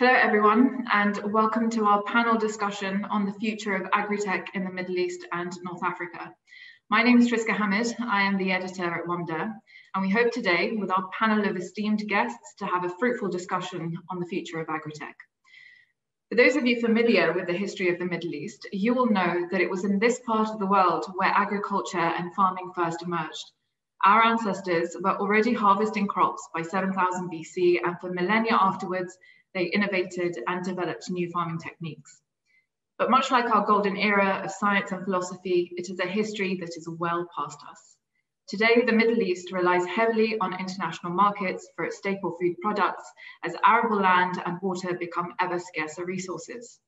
Hello everyone and welcome to our panel discussion on the future of agri-tech in the Middle East and North Africa. My name is Triska Hamid, I am the editor at WAMDA and we hope today with our panel of esteemed guests to have a fruitful discussion on the future of agri-tech. For those of you familiar with the history of the Middle East, you will know that it was in this part of the world where agriculture and farming first emerged. Our ancestors were already harvesting crops by 7000 BC and for millennia afterwards, they innovated and developed new farming techniques. But much like our golden era of science and philosophy, it is a history that is well past us. Today, the Middle East relies heavily on international markets for its staple food products as arable land and water become ever scarcer resources.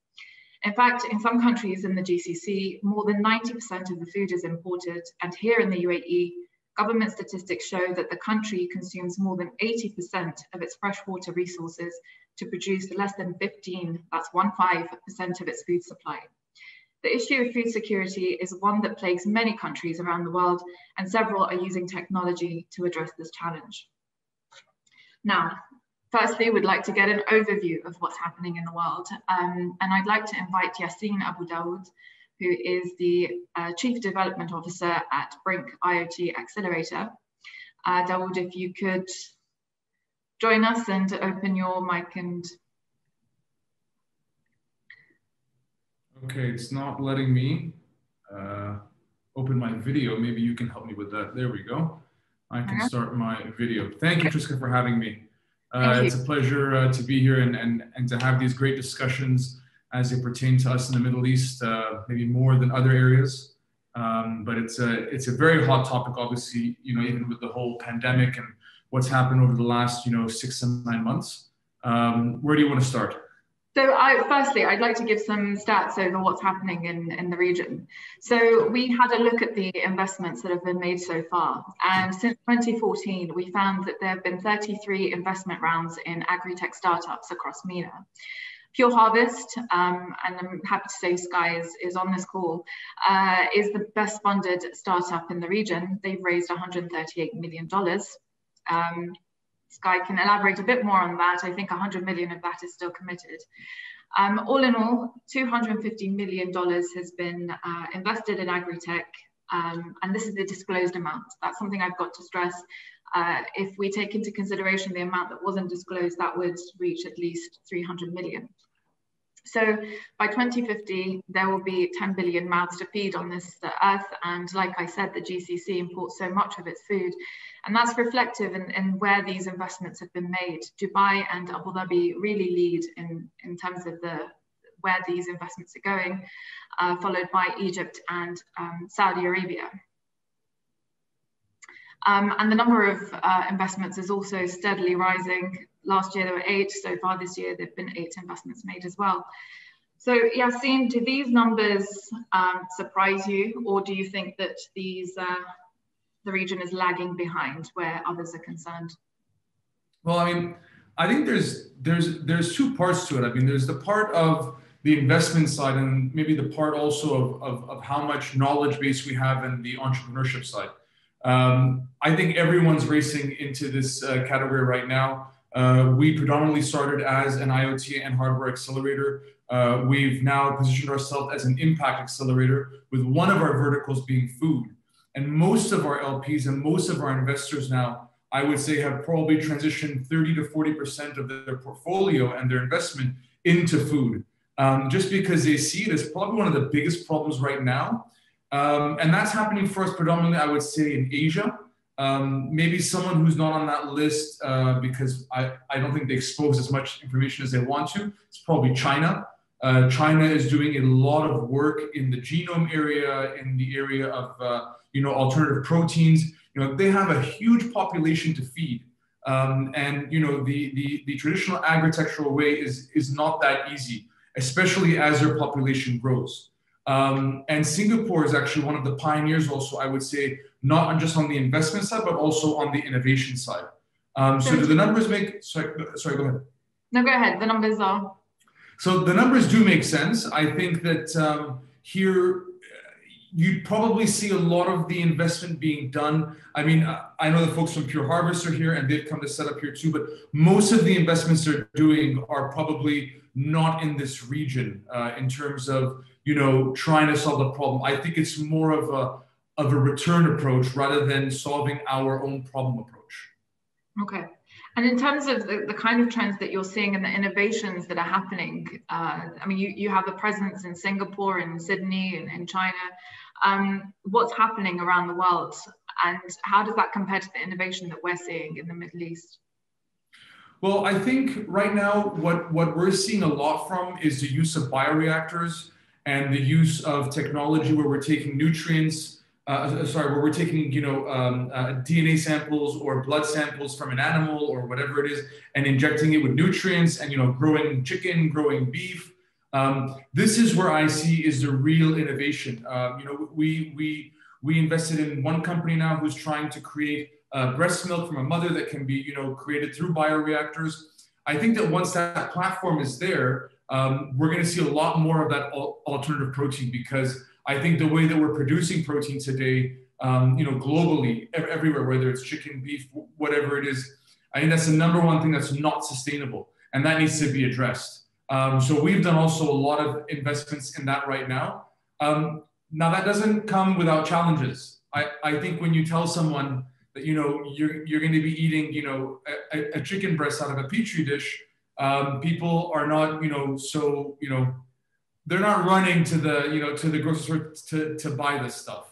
In fact, in some countries in the GCC, more than 90% of the food is imported, and here in the UAE, government statistics show that the country consumes more than 80% of its freshwater resources to produce less than 15, that's 1.5% of its food supply. The issue of food security is one that plagues many countries around the world, and several are using technology to address this challenge. Now, firstly, we'd like to get an overview of what's happening in the world. Um, and I'd like to invite Yasin Aboudaoud, who is the uh, Chief Development Officer at Brinc IoT Accelerator. Uh, Dawood, if you could join us and open your mic and Okay, it's not letting me uh, open my video. Maybe you can help me with that. There we go. I can start my video. Thank you, Triska, for having me. Uh, it's a pleasure uh, to be here and, and, and to have these great discussions as they pertain to us in the Middle East, uh, maybe more than other areas. Um, but it's a, it's a very hot topic, obviously, you know, even with the whole pandemic and what's happened over the last, you know, six and nine months. Um, where do you want to start? So I, firstly, I'd like to give some stats over what's happening in, in the region. So we had a look at the investments that have been made so far. And since 2014, we found that there have been 33 investment rounds in agri-tech startups across MENA. Pure Harvest, um, and I'm happy to say Sky is, is on this call, uh, is the best funded startup in the region. They've raised $138 million. Um, Sky can elaborate a bit more on that. I think 100 million of that is still committed. Um, all in all, $250 million has been uh, invested in agri-tech, um, and this is the disclosed amount. That's something I've got to stress. Uh, if we take into consideration the amount that wasn't disclosed, that would reach at least 300 million. So by 2050, there will be 10 billion mouths to feed on this earth. And like I said, the GCC imports so much of its food. And that's reflective in, in where these investments have been made. Dubai and Abu Dhabi really lead in, in terms of the where these investments are going, uh, followed by Egypt and um, Saudi Arabia. Um, and the number of uh, investments is also steadily rising. Last year there were eight, so far this year there have been eight investments made as well. So Yasin, do these numbers um, surprise you or do you think that these, uh, the region is lagging behind where others are concerned? Well, I mean, I think there's, there's, there's two parts to it. I mean, there's the part of the investment side and maybe the part also of, of, of how much knowledge base we have in the entrepreneurship side. Um, I think everyone's racing into this uh, category right now. Uh, we predominantly started as an IoT and hardware accelerator. Uh, we've now positioned ourselves as an impact accelerator with one of our verticals being food. And most of our LPs and most of our investors now, I would say, have probably transitioned 30 to 40% of their portfolio and their investment into food. Um, just because they see it as probably one of the biggest problems right now um, and that's happening first predominantly, I would say, in Asia. Um, maybe someone who's not on that list uh, because I, I don't think they expose as much information as they want to. It's probably China. Uh, China is doing a lot of work in the genome area, in the area of uh, you know alternative proteins. You know they have a huge population to feed, um, and you know the, the the traditional agricultural way is is not that easy, especially as their population grows. Um, and Singapore is actually one of the pioneers, also, I would say, not just on the investment side, but also on the innovation side. Um, so, do the numbers make? Sorry, sorry, go ahead. No, go ahead. The numbers are. So the numbers do make sense. I think that um, here, you'd probably see a lot of the investment being done. I mean, I know the folks from Pure Harvest are here and they've come to set up here too, but most of the investments they're doing are probably not in this region uh, in terms of you know trying to solve the problem. I think it's more of a of a return approach rather than solving our own problem approach. Okay. And in terms of the, the kind of trends that you're seeing and the innovations that are happening, uh, I mean, you, you have a presence in Singapore and Sydney and in China. Um, what's happening around the world and how does that compare to the innovation that we're seeing in the Middle East? Well, I think right now what, what we're seeing a lot from is the use of bioreactors and the use of technology where we're taking nutrients, uh, sorry, where we're taking, you know, um, uh, DNA samples or blood samples from an animal or whatever it is and injecting it with nutrients and, you know, growing chicken, growing beef. Um, this is where I see is the real innovation. Uh, you know, we, we, we invested in one company now who's trying to create uh, breast milk from a mother that can be, you know, created through bioreactors. I think that once that platform is there, um, we're going to see a lot more of that alternative protein because I think the way that we're producing protein today, um, you know, globally, everywhere, whether it's chicken, beef, whatever it is, I think that's the number one thing that's not sustainable, and that needs to be addressed. Um, so we've done also a lot of investments in that right now. Um, now that doesn't come without challenges. I, I think when you tell someone that you know you're you're going to be eating you know a, a chicken breast out of a petri dish um, people are not you know so you know they're not running to the you know to the grocery store to, to buy this stuff.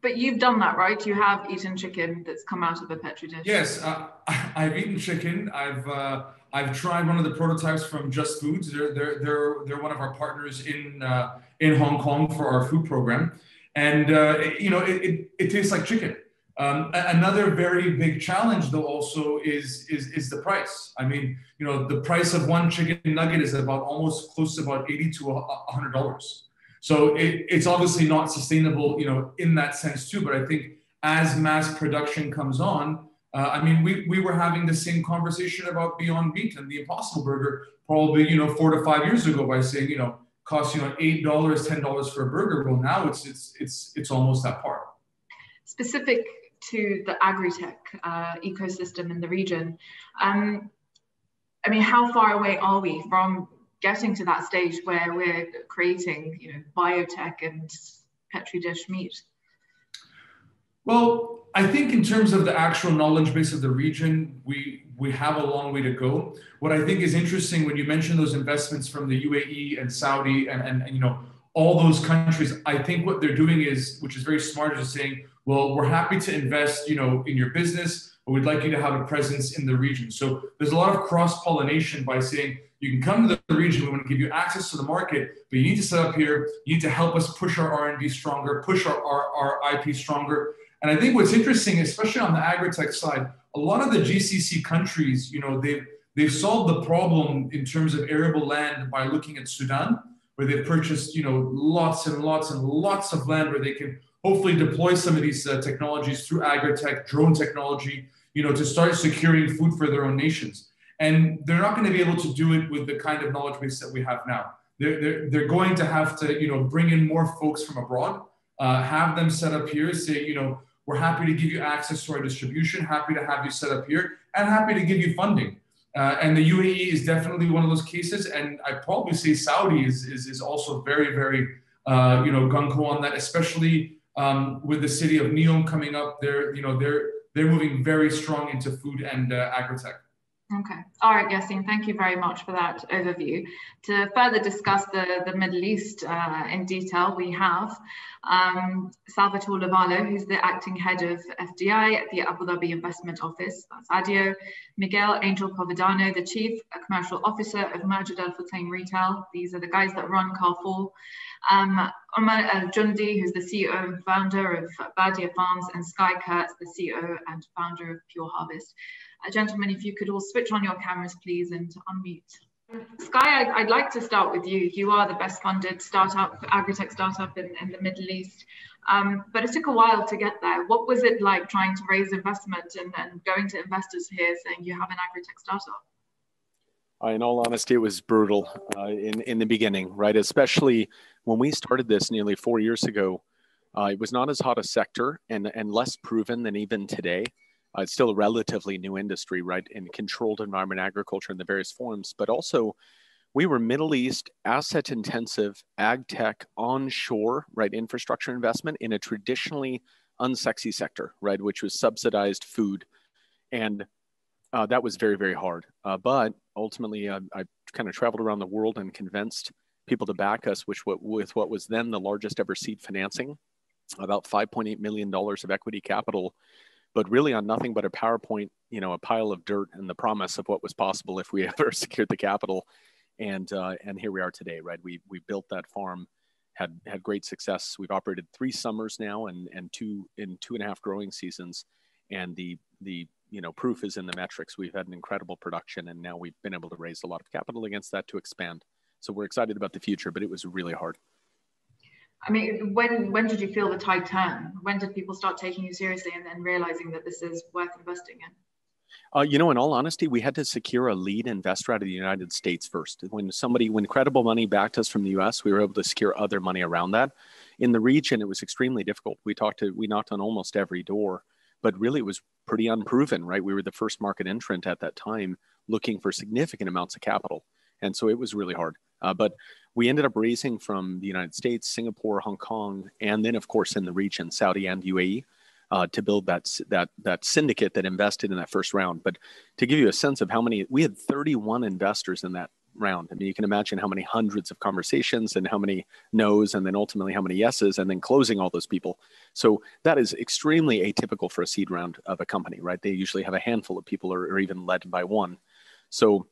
But you've done that right? You have eaten chicken that's come out of a petri dish. Yes uh, i've eaten chicken. I've uh, i've tried one of the prototypes from just foods. They're they're they're, they're one of our partners in uh, in hong kong for our food program. And uh, you know it, it, it tastes like chicken um, another very big challenge, though, also is, is is the price. I mean, you know, the price of one chicken nugget is about almost close to about eighty to hundred dollars. So it, it's obviously not sustainable, you know, in that sense too. But I think as mass production comes on, uh, I mean, we, we were having the same conversation about Beyond Meat and the Impossible Burger probably, you know, four to five years ago by saying, you know, cost you know eight dollars, ten dollars for a burger. Well, now it's it's it's it's almost that part. Specific to the agri-tech uh, ecosystem in the region. Um, I mean, how far away are we from getting to that stage where we're creating, you know, biotech and petri dish meat? Well, I think in terms of the actual knowledge base of the region, we we have a long way to go. What I think is interesting when you mention those investments from the UAE and Saudi and, and, and you know all those countries, I think what they're doing is, which is very smart, is saying well, we're happy to invest, you know, in your business, but we'd like you to have a presence in the region. So there's a lot of cross pollination by saying you can come to the region. We want to give you access to the market, but you need to set up here. You need to help us push our R&D stronger, push our, our, our IP stronger. And I think what's interesting, especially on the agri-tech side, a lot of the GCC countries, you know, they've they've solved the problem in terms of arable land by looking at Sudan, where they've purchased, you know, lots and lots and lots of land where they can hopefully deploy some of these uh, technologies through agri-tech, drone technology, you know, to start securing food for their own nations. And they're not going to be able to do it with the kind of knowledge base that we have now. They're, they're, they're going to have to, you know, bring in more folks from abroad, uh, have them set up here, say, you know, we're happy to give you access to our distribution, happy to have you set up here, and happy to give you funding. Uh, and the UAE is definitely one of those cases. And I probably say Saudi is, is, is also very, very, uh, you know, gung ho on that, especially um, with the city of Neom coming up, they're you know they're they're moving very strong into food and uh, agri-tech. Okay. All right, Yasin, thank you very much for that overview. To further discuss the, the Middle East uh, in detail, we have um, Salvatore Lavallo, who's the acting head of FDI at the Abu Dhabi Investment Office. That's ADIO. Miguel Angel Povedano, the chief commercial officer of Majid Al Futtaim Retail. These are the guys that run Carrefour. Um, Omar Al Jundi, who's the CEO and founder of Badia Farms, and Sky Kurtz, the CEO and founder of Pure Harvest. Uh, gentlemen, if you could all switch on your cameras, please, and unmute. Sky, I'd, I'd, like to start with you. You are the best funded startup, agri-tech startup in, in the Middle East. Um, but it took a while to get there. What was it like trying to raise investment and, going to investors here saying you have an agri-tech startup? Uh, in all honesty, it was brutal uh, in, in the beginning, right? Especially when we started this nearly four years ago, Uh, it was not as hot a sector and, and less proven than even today. Uh, it's still a relatively new industry, right, in controlled environment agriculture in the various forms, but also we were Middle East asset intensive ag tech onshore, right, infrastructure investment in a traditionally unsexy sector, right, which was subsidized food. And uh, that was very, very hard. Uh, but ultimately, uh, I kind of traveled around the world and convinced people to back us, which with what was then the largest ever seed financing, about $5.8 million of equity capital but really on nothing but a PowerPoint, you know, a pile of dirt and the promise of what was possible if we ever secured the capital. And uh, and here we are today, right? We we built that farm, had had great success. We've operated three summers now and and two in two and a half growing seasons, and the the you know proof is in the metrics. We've had an incredible production, and now we've been able to raise a lot of capital against that to expand. So we're excited about the future, but it was really hard. I mean, when when did you feel the tide turn? When did people start taking you seriously and then realizing that this is worth investing in? Uh, you know, in all honesty, we had to secure a lead investor out of the United States first. When somebody, when credible money backed us from the U.S., we were able to secure other money around that. In the region, it was extremely difficult. We talked to, we knocked on almost every door, but really it was pretty unproven, right? We were the first market entrant at that time, looking for significant amounts of capital, and so it was really hard. Uh, but we ended up raising from the United States, Singapore, Hong Kong, and then of course in the region, Saudi and UAE, uh, to build that that that syndicate that invested in that first round. But to give you a sense of how many, we had 31 investors in that round. I mean, you can imagine how many hundreds of conversations and how many no's, and then ultimately how many yeses, and then closing all those people. So that is extremely atypical for a seed round of a company, right? They usually have a handful of people, or, or even led by one. So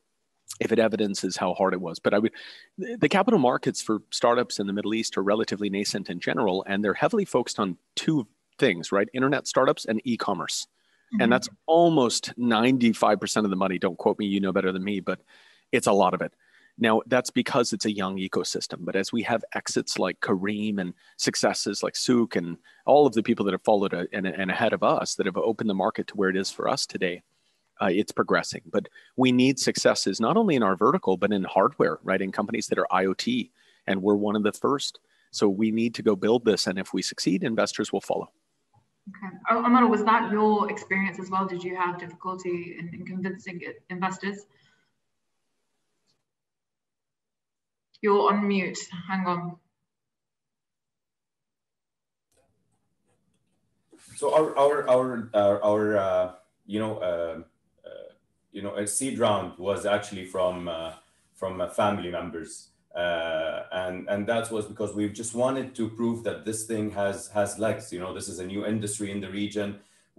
if it evidences how hard it was. But I would, the capital markets for startups in the Middle East are relatively nascent in general, and they're heavily focused on two things, right? Internet startups and e-commerce, mm-hmm. and that's almost ninety-five percent of the money. Don't quote me; you know better than me, but it's a lot of it. Now that's because it's a young ecosystem. But as we have exits like Careem and successes like Souq and all of the people that have followed a, and, and ahead of us that have opened the market to where it is for us today, uh, it's progressing. But we need successes not only in our vertical, but in hardware, right? In companies that are IoT, and we're one of the first. So we need to go build this, and if we succeed, investors will follow. Okay, Omar, was that your experience as well? Did you have difficulty in, in convincing investors? You're on mute. Hang on. So our our our uh, our uh, you know. Uh, you know, a seed round was actually from uh, from uh, family members, uh, and and that was because we just wanted to prove that this thing has has legs. You know, this is a new industry in the region.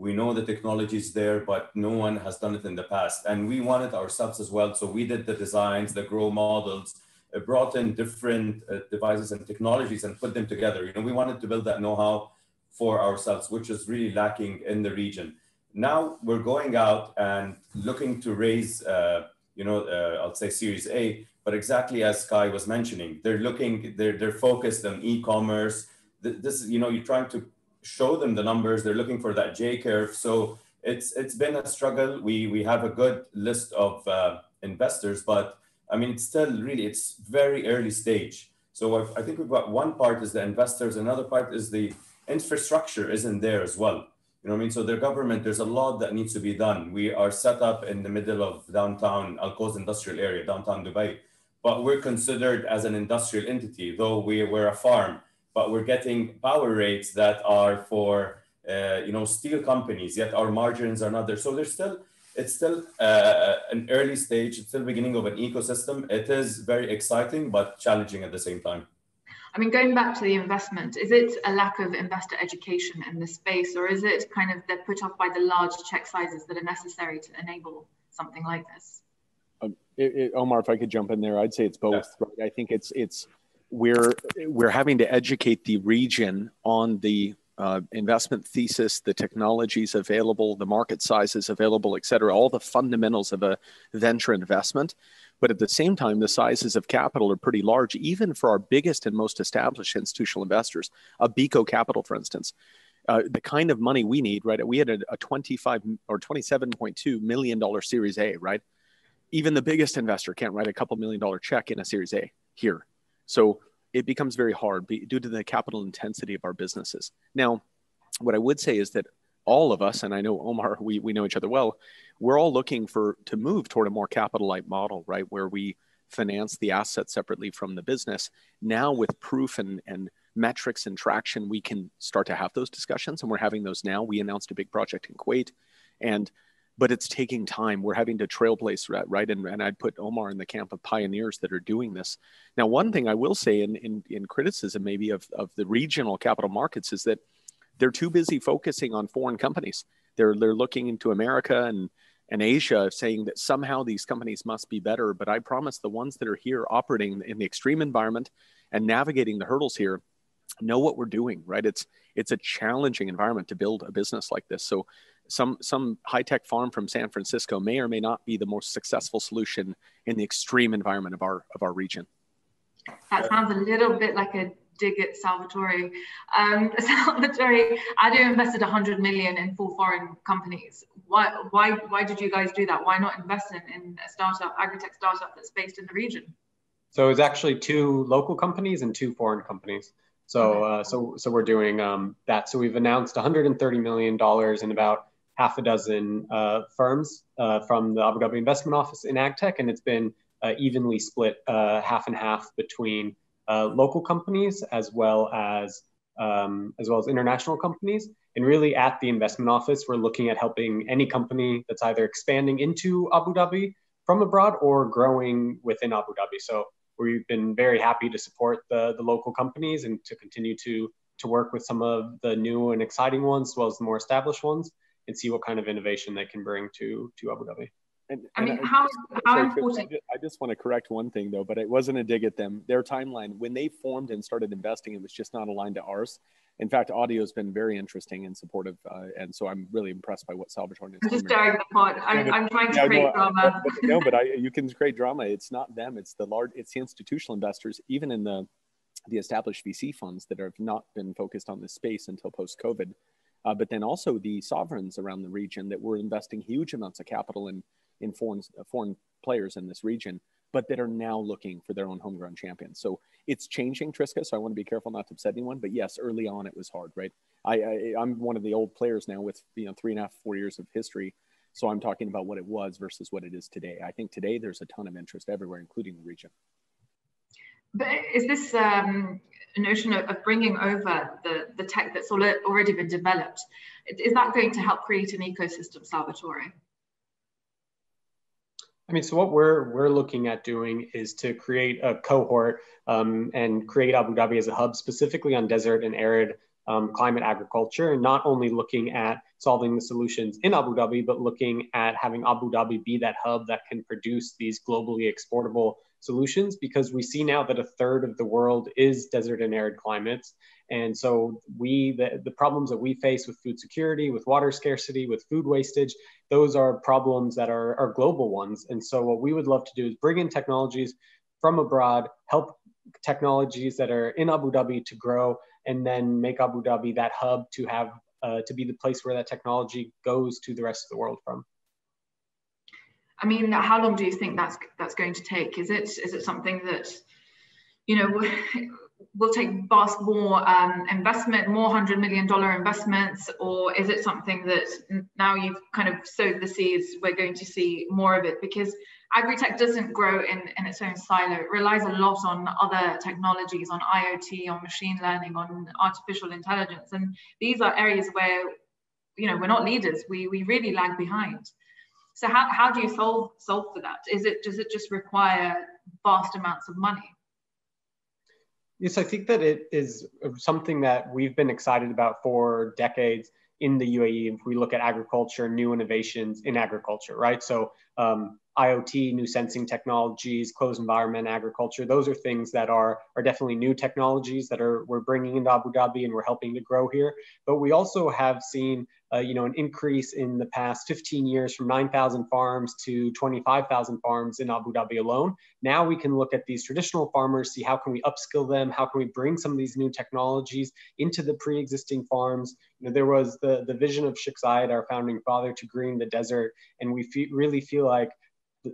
We know the technology is there, but no one has done it in the past, and we wanted ourselves as well. So we did the designs, the grow models, uh, brought in different uh, devices and technologies, and put them together. You know, we wanted to build that know-how for ourselves, which is really lacking in the region. Now we're going out and looking to raise, uh, you know, uh, I'll say Series A, but exactly as Sky was mentioning, they're looking, they're, they're focused on e-commerce. This is, you know, you're trying to show them the numbers. They're looking for that J curve. So it's it's been a struggle. We we have a good list of uh, investors, but I mean, it's still really it's very early stage. So I've, I think we've got one part is the investors, another part is the infrastructure isn't there as well. You know what I mean? So the government, there's a lot that needs to be done. We are set up in the middle of downtown Al Quoz industrial area, downtown Dubai, but we're considered as an industrial entity, though we, we're a farm, but we're getting power rates that are for, uh, you know, steel companies, yet our margins are not there. So there's still, it's still uh, an early stage, it's still beginning of an ecosystem. It is very exciting, but challenging at the same time. I mean, going back to the investment, is it a lack of investor education in this space, or is it kind of they're put off by the large check sizes that are necessary to enable something like this? Um, it, it, Omar, if I could jump in there, I'd say it's both. Yeah. Right? I think it's it's we're we're having to educate the region on the uh, investment thesis, the technologies available, the market sizes available, et cetera, all the fundamentals of a venture investment. But at the same time, the sizes of capital are pretty large, even for our biggest and most established institutional investors. Abico Capital, for instance, uh, the kind of money we need, right? We had a, a 25 or 27.2 million dollar Series A, right? Even the biggest investor can't write a couple million dollar check in a Series A here. So it becomes very hard due to the capital intensity of our businesses. Now, what I would say is that all of us, and I know Omar, we, we know each other well, we're all looking for to move toward a more capital light model, right? Where we finance the asset separately from the business. Now with proof and, and metrics and traction, we can start to have those discussions and we're having those now. We announced a big project in Kuwait and but it's taking time. We're having to trailblaze, right? And, and I'd put Omar in the camp of pioneers that are doing this. Now, one thing I will say in, in, in criticism maybe of, of the regional capital markets is that they're too busy focusing on foreign companies. They're, they're looking into America and, and Asia saying that somehow these companies must be better. But I promise the ones that are here operating in the extreme environment and navigating the hurdles here know what we're doing, right? It's, it's a challenging environment to build a business like this. So some some high tech farm from San Francisco may or may not be the most successful solution in the extreme environment of our of our region. That sounds a little bit like a dig at Salvatore. Um, Salvatore, ADIO invested 100 million in four foreign companies. Why why why did you guys do that? Why not invest in, in a startup, agri-tech startup that's based in the region? So it was actually two local companies and two foreign companies. So, uh, so, so we're doing um, that. So we've announced 130 million dollars in about half a dozen uh, firms uh, from the Abu Dhabi Investment Office in AgTech, and it's been uh, evenly split uh, half and half between uh, local companies as well as um, as well as international companies. And really, at the investment office, we're looking at helping any company that's either expanding into Abu Dhabi from abroad or growing within Abu Dhabi. So we've been very happy to support the, the local companies and to continue to to work with some of the new and exciting ones as well as the more established ones and see what kind of innovation they can bring to to Abu Dhabi. And, I mean, how, how sorry, important? I just want to correct one thing though, but it wasn't a dig at them. Their timeline, when they formed and started investing, it was just not aligned to ours. In fact, ADIO has been very interesting and supportive, uh, and so I'm really impressed by what Salvatore is. I'm just stirring the pot. I'm, I'm trying to yeah, create no, drama. But, no, but I, you can create drama. It's not them. It's the large. It's the institutional investors, even in the the established VC funds that have not been focused on this space until post COVID uh, but then also the sovereigns around the region that were investing huge amounts of capital in, in foreign, uh, foreign players in this region, but that are now looking for their own homegrown champions. So it's changing, Triska. So I want to be careful not to upset anyone. But yes, early on it was hard, right? I, I I'm one of the old players now with you know three and a half, four years of history. So I'm talking about what it was versus what it is today. I think today there's a ton of interest everywhere, including the region. But is this um, notion of, of, bringing over the, the tech that's already been developed, is that going to help create an ecosystem, Salvatore? I mean, so what we're we're looking at doing is to create a cohort um, and create Abu Dhabi as a hub specifically on desert and arid um, climate agriculture, and not only looking at solving the solutions in Abu Dhabi, but looking at having Abu Dhabi be that hub that can produce these globally exportable solutions because we see now that a third of the world is desert and arid climates. And so we the, the problems that we face with food security, with water scarcity, with food wastage, those are problems that are, are global ones. And so what we would love to do is bring in technologies from abroad, help technologies that are in Abu Dhabi to grow, and then make Abu Dhabi that hub to have uh, to be the place where that technology goes to the rest of the world from. I mean, how long do you think that's that's going to take? Is it is it something that you know will take vast more um, investment, more hundred million dollar investments, or is it something that now you've kind of sowed the seeds, we're going to see more of it? Because agri-tech doesn't grow in, in its own silo. It relies a lot on other technologies, on IoT, on machine learning, on artificial intelligence. And these are areas where, you know, we're not leaders. We, we really lag behind. So how, how do you solve solve for that? Is it does it just require vast amounts of money? Yes, I think that it is something that we've been excited about for decades in the UAE. If we look at agriculture, new innovations in agriculture, right? So um, IoT, new sensing technologies, closed environment agriculture. Those are things that are, are definitely new technologies that are we're bringing into Abu Dhabi and we're helping to grow here. But we also have seen uh, you know, an increase in the past 15 years from 9,000 farms to 25,000 farms in Abu Dhabi alone. Now we can look at these traditional farmers, see how can we upskill them, how can we bring some of these new technologies into the pre-existing farms. You know, there was the, the vision of Sheikh Zayed, our founding father, to green the desert, and we fe really feel like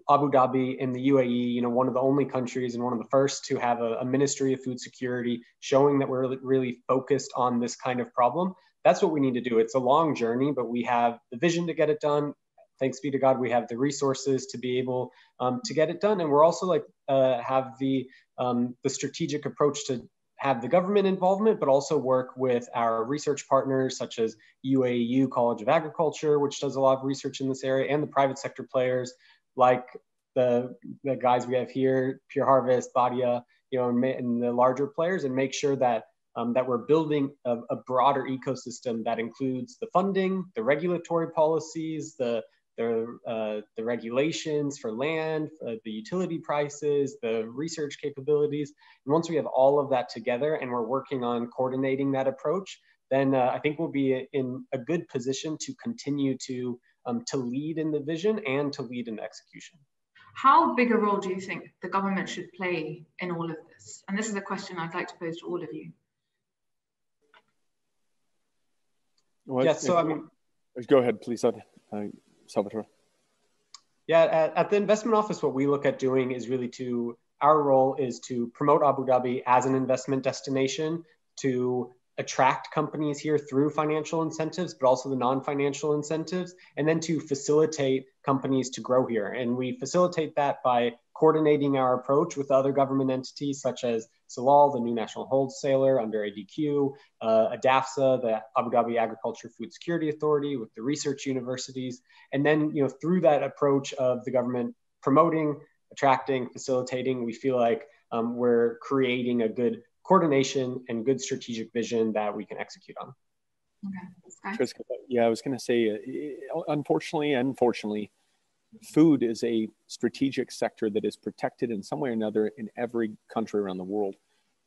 Abu Dhabi and the UAE, you know, one of the only countries and one of the first to have a, a ministry of food security showing that we're really, focused on this kind of problem. That's what we need to do. It's a long journey, but we have the vision to get it done. Thanks be to God, we have the resources to be able um, to get it done, and we're also like uh, have the um, the strategic approach to have the government involvement, but also work with our research partners such as UAEU College of Agriculture, which does a lot of research in this area, and the private sector players like the, the guys we have here, Pure Harvest, Badia, you know, and, and the larger players, and make sure that um, that we're building a, a, broader ecosystem that includes the funding, the regulatory policies, the the, uh, the regulations for land, uh, the utility prices, the research capabilities. And once we have all of that together and we're working on coordinating that approach, then uh, I think we'll be in a good position to continue to um, to lead in the vision and to lead in the execution. How big a role do you think the government should play in all of this? And this is a question I'd like to pose to all of you. Well, yeah, so I mean, go ahead, please, uh, Salvatore. Yeah, at, at the investment office, what we look at doing is really to our role is to promote Abu Dhabi as an investment destination, to attract companies here through financial incentives, but also the non-financial incentives, and then to facilitate companies to grow here. And we facilitate that by coordinating our approach with other government entities such as Silal, the new national wholesaler under ADQ, uh, ADAFSA, the Abu Dhabi Agriculture Food Security Authority, with the research universities, and then you know through that approach of the government promoting, attracting, facilitating, we feel like um, we're creating a good coordination and good strategic vision that we can execute on. Okay. Yeah, I was going to say, uh, unfortunately, unfortunately, food is a strategic sector that is protected in some way or another in every country around the world.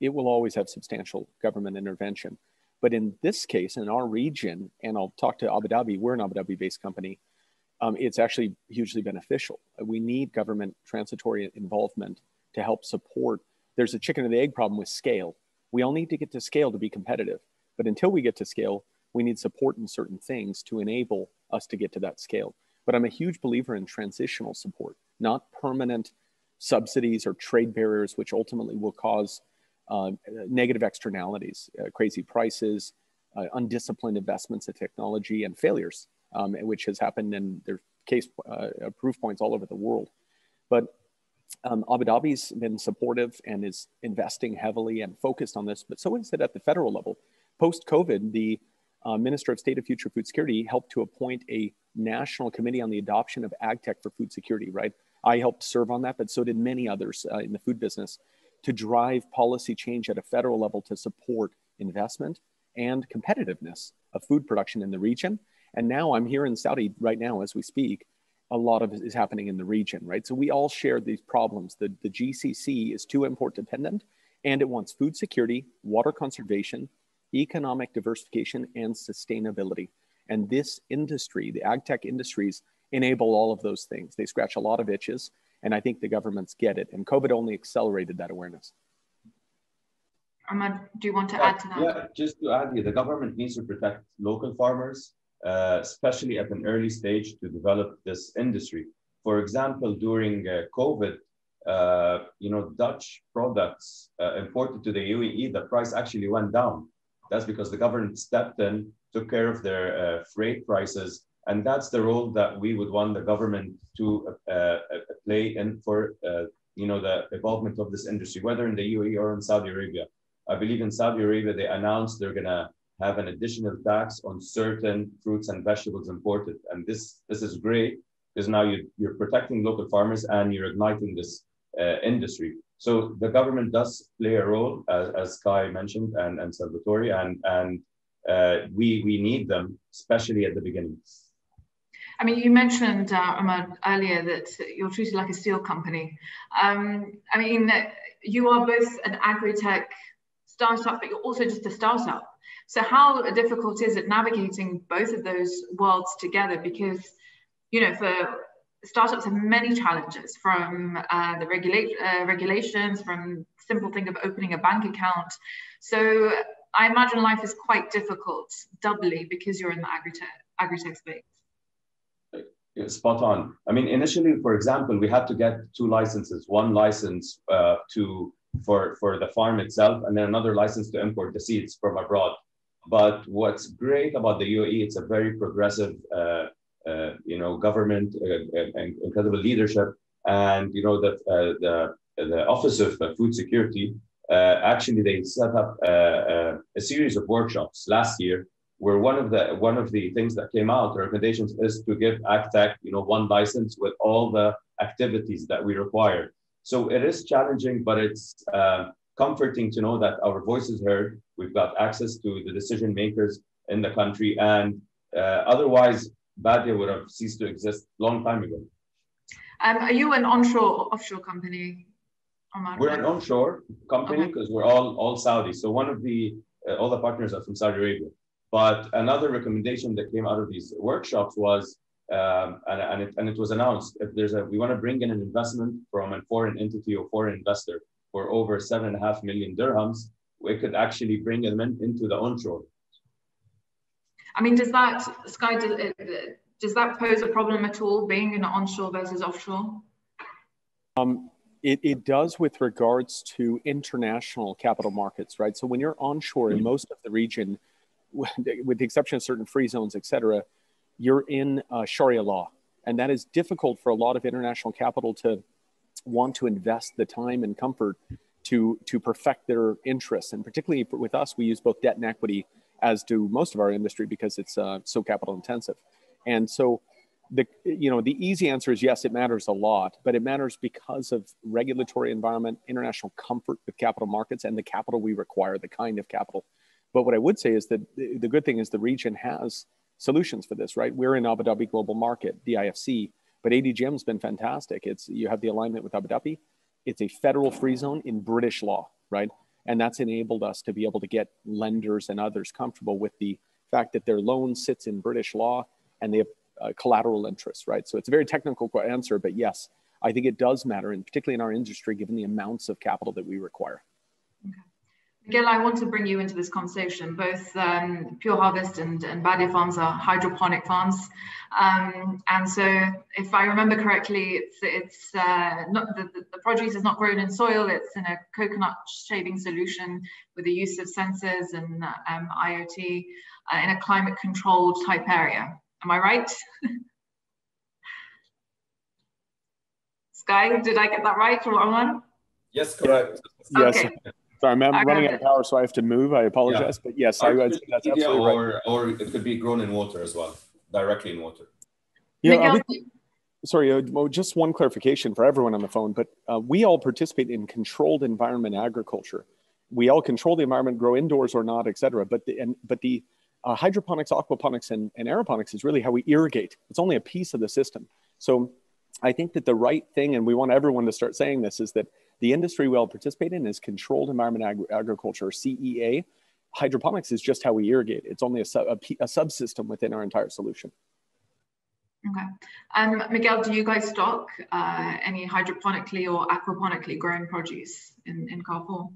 It will always have substantial government intervention. But in this case, in our region, and I'll talk to Abu Dhabi, we're an Abu Dhabi based company, um, it's actually hugely beneficial. We need government transitory involvement to help support there's a chicken and the egg problem with scale. We all need to get to scale to be competitive. But until we get to scale, we need support in certain things to enable us to get to that scale. But I'm a huge believer in transitional support, not permanent subsidies or trade barriers, which ultimately will cause uh, negative externalities, uh, crazy prices, uh, undisciplined investments in technology, and failures, um, which has happened in their case uh, proof points all over the world. But um, Abu Dhabi's been supportive and is investing heavily and focused on this, but so is it at the federal level. Post COVID, the uh, Minister of State of Future Food Security helped to appoint a national committee on the adoption of ag tech for food security, right? I helped serve on that, but so did many others uh, in the food business to drive policy change at a federal level to support investment and competitiveness of food production in the region. And now I'm here in Saudi right now as we speak, a lot of is happening in the region, right? So we all share these problems. The, the GCC is too import dependent and it wants food security, water conservation, economic diversification, and sustainability. And this industry, the ag tech industries, enable all of those things. They scratch a lot of itches, and I think the governments get it. And COVID only accelerated that awareness. Ahmad, do you want to add to that? Yeah, just to add here, the government needs to protect local farmers uh, especially at an early stage to develop this industry. For example, during uh, COVID, uh, you know, Dutch products uh, imported to the UAE, the price actually went down. That's because the government stepped in, took care of their freight prices, and that's the role that we would want the government to play in for, you know, the involvement of this industry, whether in the UAE or in Saudi Arabia. I believe in Saudi Arabia, they announced they're gonna have an additional tax on certain fruits and vegetables imported. And this, this is great because now you, you're protecting local farmers and you're igniting this uh, industry. So the government does play a role, as, as Sky mentioned and, and Salvatore, and, and uh, we, we need them, especially at the beginning. I mean, you mentioned, uh, Ahmad, earlier that you're treated like a steel company. Um, I mean, you are both an agri-tech startup, but you're also just a startup. So how difficult is it navigating both of those worlds together? Because, you know, for startups have many challenges from uh, the regula- uh, regulations, from simple thing of opening a bank account. So I imagine life is quite difficult doubly because you're in the agri-tech space. Spot on. I mean, initially, for example, we had to get two licenses. One license uh, to for for the farm itself, and then another license to import the seeds from abroad. But what's great about the UAE, it's a very progressive, uh, uh, you know, government uh, and incredible leadership, and you know that uh, the the Office of Food Security uh, actually they set up a series of workshops last year where one of the one of the things that came out, the recommendations is to give AgTech, you know, one license with all the activities that we require. So it is challenging, but it's uh, comforting to know that our voice is heard. We've got access to the decision makers in the country, and uh, otherwise, Badia would have ceased to exist long time ago. Um, are you an onshore offshore company? Omar? We're an onshore company because okay. we're all all Saudi. So one of the uh, all the partners are from Saudi Arabia. But another recommendation that came out of these workshops was, um, and, and, it, and it was announced, if there's a, we want to bring in an investment from a foreign entity or foreign investor for over seven and a half million dirhams, we could actually bring them in, into the onshore. I mean, does that, Sky, does, does that pose a problem at all, being an onshore versus offshore? Um, it, it does with regards to international capital markets, right? So when you're onshore in most of the region, with the exception of certain free zones, et cetera, you're in uh, Sharia law. And that is difficult for a lot of international capital to want to invest the time and comfort to, to perfect their interests. And particularly with us, we use both debt and equity, as do most of our industry, because it's uh, so capital intensive. And so the you know the easy answer is yes it matters a lot but it matters because of regulatory environment international comfort with capital markets and the capital we require the kind of capital but what I would say is that the good thing is the region has solutions for this, right? We're in Abu Dhabi Global Market, DIFC, but ADGM's been fantastic. It's you have the alignment with Abu Dhabi. It's a federal free zone in British law, right? And that's enabled us to be able to get lenders and others comfortable with the fact that their loan sits in British law and they have uh, collateral interests, right? So it's a very technical answer, but yes, I think it does matter, and particularly in our industry, given the amounts of capital that we require. Okay. Miguel, I want to bring you into this conversation. Both um, Pure Harvest and, and Badia Farms are hydroponic farms. Um, and so if I remember correctly, it's, it's uh, not, the, the, produce is not grown in soil, it's in a coconut shaving solution with the use of sensors and um, IoT uh, in a climate controlled type area. Am I right? Sky, did I get that right or wrong one? Yes, correct. Okay. Yes. Sorry, I'm, I'm running out of power, so I have to move. I apologize, yeah. but yes, I would that's absolutely or, right. Or it could be grown in water as well, directly in water. Yeah. We, sorry, uh, just one clarification for everyone on the phone, but uh, we all participate in controlled environment agriculture. We all control the environment, grow indoors or not, et cetera. But the, and, but the uh, hydroponics, aquaponics, and, and aeroponics is really how we irrigate. It's only a piece of the system. So I think that the right thing, and we want everyone to start saying this, is that the industry we all participate in is controlled environment Agri- agriculture, CEA. Hydroponics is just how we irrigate. It's only a, sub, a, a subsystem within our entire solution. Okay. Um, Miguel, do you guys stock uh, any hydroponically or aquaponically grown produce in, in Carrefour?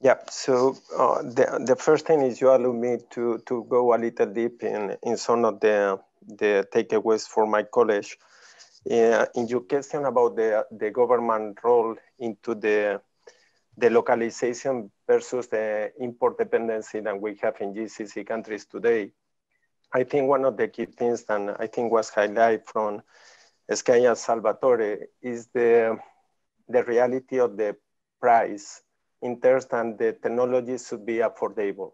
Yeah, so uh, the, the first thing is you allow me to, to go a little deep in, in some of the, the takeaways for my college. Uh, in your question about the, the government role into the, the localization versus the import dependency that we have in GCC countries today, I think one of the key things that I think was highlighted from Sky and Salvatore is the, the reality of the price in terms that the technology should be affordable.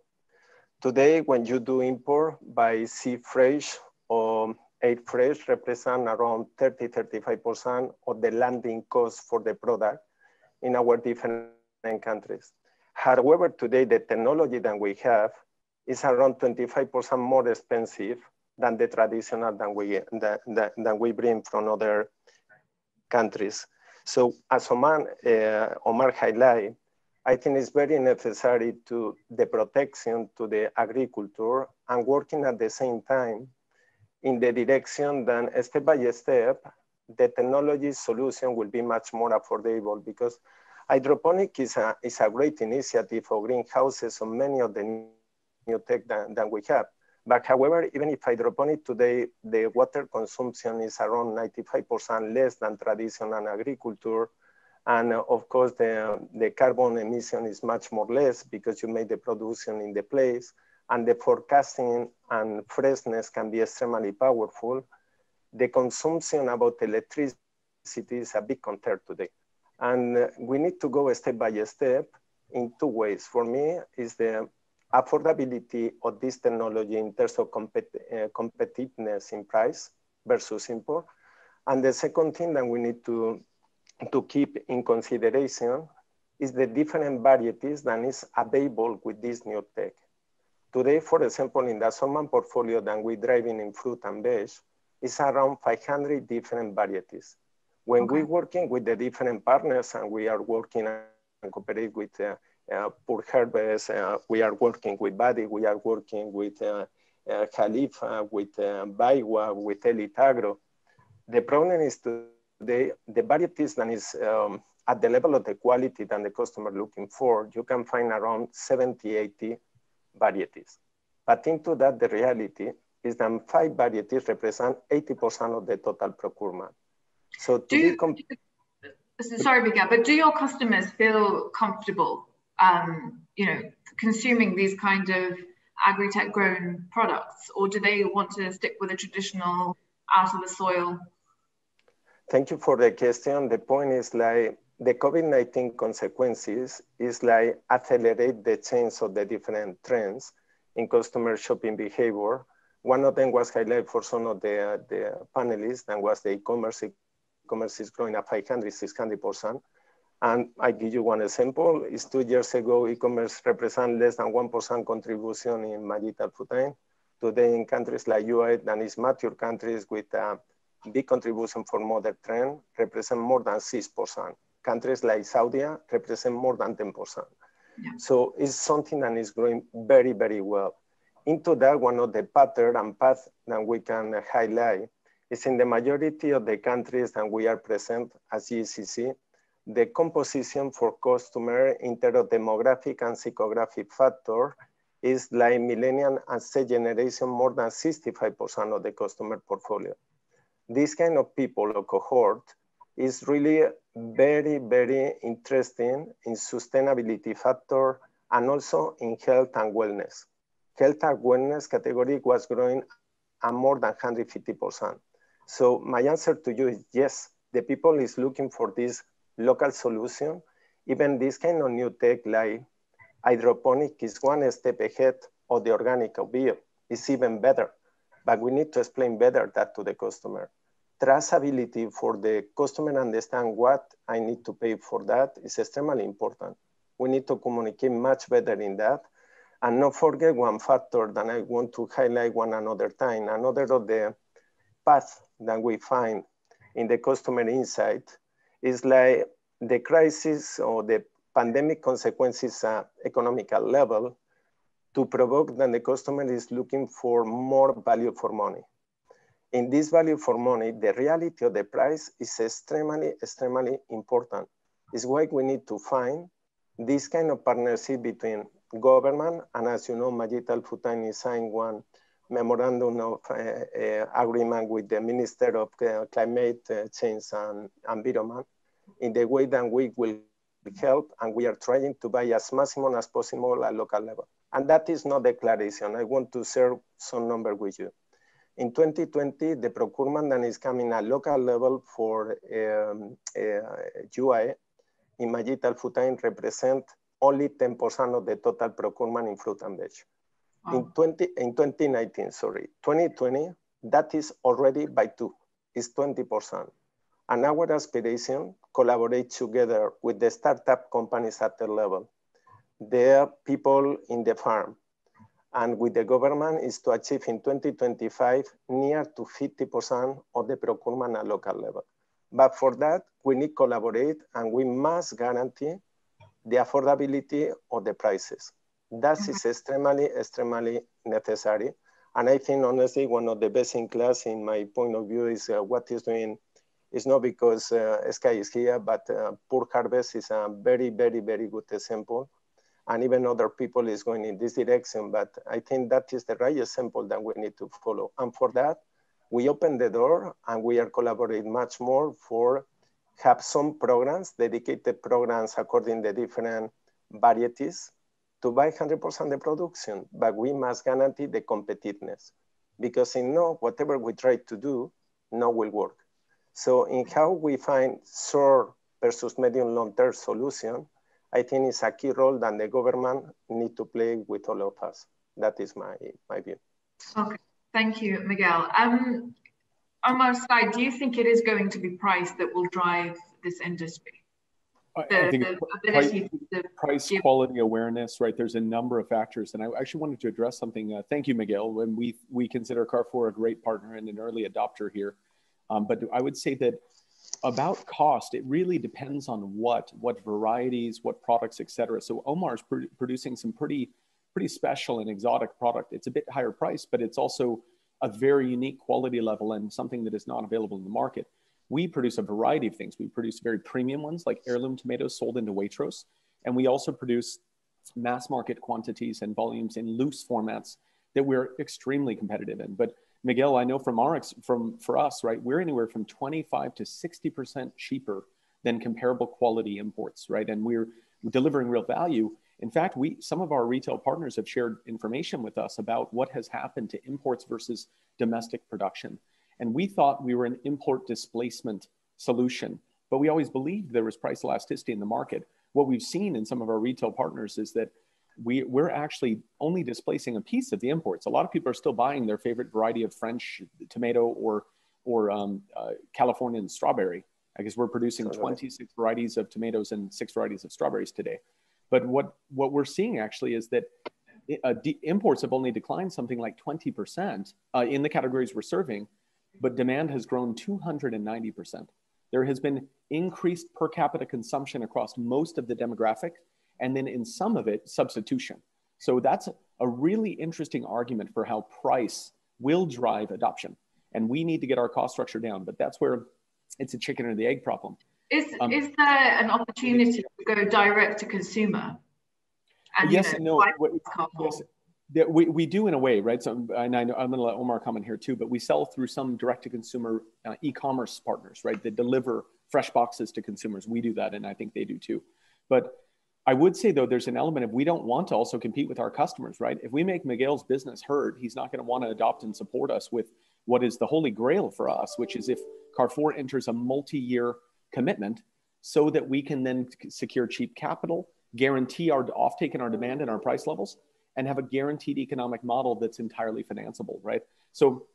Today, when you do import by sea fresh or air fresh represent around 30, 35% of the landing cost for the product in our different countries. However, today the technology that we have is around 25% more expensive than the traditional that we, that, that we bring from other countries. So as Omar, uh, Omar highlighted, I think it's very necessary to the protection to the agriculture and working at the same time in the direction that step by step, the technology solution will be much more affordable because hydroponic is a, is a great initiative for greenhouses on many of the new tech that, that we have. But however, even if hydroponic today, the water consumption is around 95% less than traditional agriculture. And uh, of course, the, the carbon emission is much more less because you make the production in the place and the forecasting and freshness can be extremely powerful. The consumption about electricity is a big concern today. And uh, we need to go step by step in two ways. For me, is the affordability of this technology in terms of compet uh, competitiveness in price versus import. And the second thing that we need to, to keep in consideration is the different varieties that is available with this new tech. Today, for example, in the Assortment portfolio that we're driving in fruit and veg, is around 500 different varieties. When okay. we're working with the different partners and we are working and cooperate with uh, uh, Pure Harvest. Uh, we are working with Badia. We are working with uh, uh, Khalifa, with uh, Baiwa, with Elite Agro. The problem is today, the varieties that is um, at the level of the quality that the customer looking for, you can find around 70, 80 varieties. But into that, the reality is that five varieties represent 80% of the total procurement. So to do, be sorry, Miguel, but do your customers feel comfortable um, you know, consuming these kind of agri-tech grown products, or do they want to stick with a traditional out of the soil? Thank you for the question. The point is like the COVID-19 consequences is like accelerate the change of the different trends in customer shopping behavior. One of them was highlighted for some of the, the panelists and was the e-commerce. E-commerce is growing at 500, 600%. And I give you one example. Is two years ago, e-commerce represent less than 1% contribution in Majid Al Futtaim. Today in countries like UAE and its mature countries with a big contribution for modern trend represent more than 6%. Countries like Saudi represent more than 10%. Yeah. So it's something that is growing very, very well. Into that, one of the pattern and path that we can highlight is in the majority of the countries that we are present as GCC, the composition for customer in terms of demographic and psychographic factor is like millennial and Z generation more than 65% of the customer portfolio. This kind of people or cohort is really very, very interesting in sustainability factor and also in health and wellness. Health and wellness category was growing at more than 150%. So my answer to you is yes, the people is looking for this local solution, even this kind of new tech like hydroponic is one step ahead of the organic bio. It's even better, but we need to explain better that to the customer. Traceability for the customer understand what I need to pay for that is extremely important. We need to communicate much better in that. And not forget one factor that I want to highlight one another time. Another of the path that we find in the customer insight is like the crisis or the pandemic consequences at economical level to provoke that the customer is looking for more value for money. In this value for money, the reality of the price is extremely, extremely important. It's why we need to find this kind of partnership between government and as you know, Majid Al Futtaim signed one memorandum of uh, uh, agreement with the Minister of uh, Climate Change and Environment in the way that we will help and we are trying to buy as maximum as possible at local level. And that is not declaration. I want to share some number with you. In 2020, the procurement that is coming at local level for um, uh, UAE in Majid Al Futtaim represent only 10% of the total procurement in fruit and veg. In, 20, in 2019, sorry, 2020, that is already by two, is 20%. And our aspiration, collaborate together with the startup companies at the level, the people in the farm, and with the government is to achieve in 2025 near to 50% of the procurement at local level. But for that, we need collaborate and we must guarantee the affordability of the prices. That is extremely, extremely necessary. And I think honestly, one of the best in class in my point of view is uh, what is doing, it's not because uh, Sky is here, but uh, Pure Harvest is a very, very, very good example. And even other people is going in this direction. But I think that is the right example that we need to follow. And for that, we open the door and we are collaborating much more for have some programs, dedicated programs according to different varieties to buy 100% the production, but we must guarantee the competitiveness because in no, whatever we try to do, no will work. So in how we find short versus medium long-term solution, I think it's a key role that the government need to play with all of us. That is my, my view. Okay, thank you, Miguel. Um, Omar Sky, do you think it is going to be price that will drive this industry? The, I think the price, to price give... quality awareness, right? There's a number of factors, and I actually wanted to address something. Uh, thank you, Miguel. When we we consider Carrefour a great partner and an early adopter here, um, but I would say that about cost, it really depends on what, what varieties, what products, et cetera. So Omar is pr producing some pretty, pretty special and exotic product. It's a bit higher price, but it's also a very unique quality level and something that is not available in the market. We produce a variety of things. We produce very premium ones like heirloom tomatoes sold into Waitrose. And we also produce mass market quantities and volumes in loose formats that we're extremely competitive in. But Miguel, I know from our from for us, right, we're anywhere from 25 to 60% cheaper than comparable quality imports, right? And we're delivering real value. In fact, we some of our retail partners have shared information with us about what has happened to imports versus domestic production. And we thought we were an import displacement solution, but we always believed there was price elasticity in the market. What we've seen in some of our retail partners is that we, we're actually only displacing a piece of the imports. A lot of people are still buying their favorite variety of French tomato or, or um, uh, Californian strawberry. I guess we're producing 26 varieties of tomatoes and six varieties of strawberries today. But what, what we're seeing actually is that uh, imports have only declined something like 20% uh, in the categories we're serving, but demand has grown 290%. There has been increased per capita consumption across most of the demographic and then in some of it, substitution. So that's a really interesting argument for how price will drive adoption. And we need to get our cost structure down, but that's where it's a chicken or the egg problem. Is, um, is there an opportunity to go direct to consumer? And, yes you know, and no. Yes, we, we do in a way, right? So, and I I'm going to let Omar comment here too, but we sell through some direct to consumer uh, e-commerce partners, right? That deliver fresh boxes to consumers. We do that, and I think they do too. But I would say though, there's an element of we don't want to also compete with our customers, right? If we make Miguel's business heard, he's not going to want to adopt and support us with what is the holy grail for us, which is if Carrefour enters a multi-year commitment so that we can then secure cheap capital, guarantee our offtake and our demand and our price levels, and have a guaranteed economic model that's entirely financeable, right? So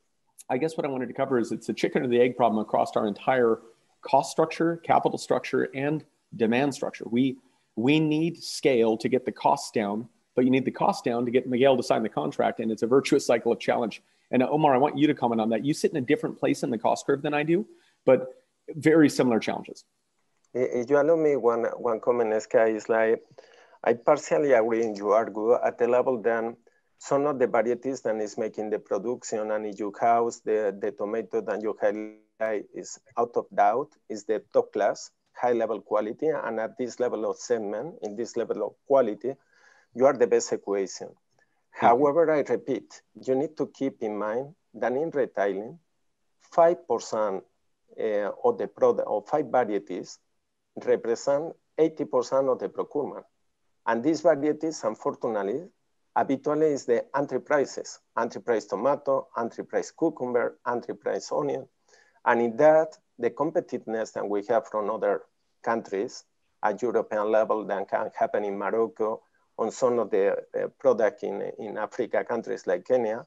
I guess what I wanted to cover is it's a chicken or the egg problem across our entire cost structure, capital structure, and demand structure. We we need scale to get the costs down, but you need the costs down to get Miguel to sign the contract. And it's a virtuous cycle of challenge. And uh, Omar, I want you to comment on that. You sit in a different place in the cost curve than I do, but very similar challenges. If you allow me one, one comment, Sky, is like, I partially agree in your argue at the level then some of the varieties that is making the production and in your house, the, the tomato that you highlight is out of doubt, is the top class high level quality and at this level of segment, in this level of quality, you are the best equation. Mm -hmm. However, I repeat, you need to keep in mind that in retailing, 5% uh, of the product, or five varieties represent 80% of the procurement. And these varieties, unfortunately, habitually is the entry prices, entry tomato, entry price cucumber, enterprise onion. And in that, the competitiveness that we have from other countries at European level than can happen in Morocco on some of the uh, product in, in Africa countries like Kenya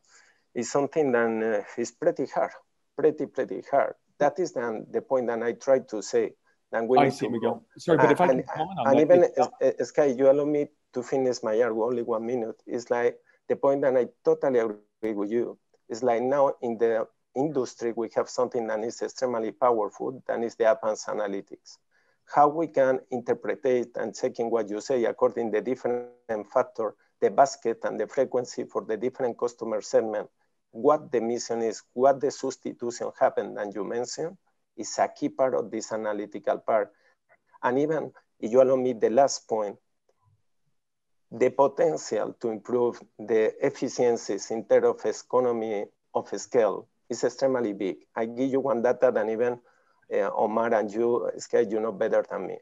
is something that uh, is pretty hard, pretty, pretty hard. That is then the point that I try to say. That we I see, Miguel. Sorry, but if I can and, comment on and that. And even, uh, Sky, you allow me to finish my argument, only one minute. It's like the point that I totally agree with you. It's like now in the industry, we have something that is extremely powerful, that is the advanced analytics. How we can interpret it and checking what you say according to the different factor, the basket and the frequency for the different customer segment, what the mission is, what the substitution happened and you mentioned is a key part of this analytical part. And even if you allow me the last point, the potential to improve the efficiencies in terms of economy of scale is extremely big. I give you one data that even uh, Omar and you, Sky, you know better than me.